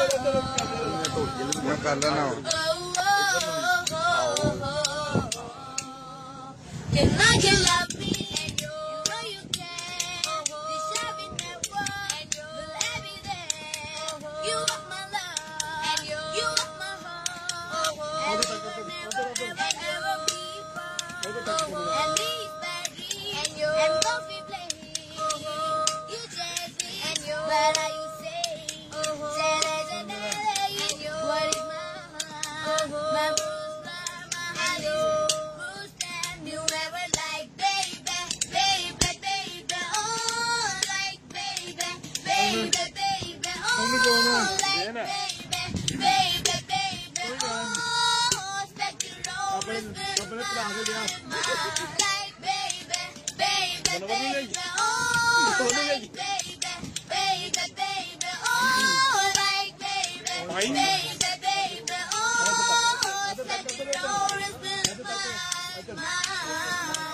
मैं कर लेना हूँ baby, baby, oh, baby, baby, baby, oh, baby, baby, baby, oh, baby, baby, baby, oh, like baby, baby, baby, oh, my, my.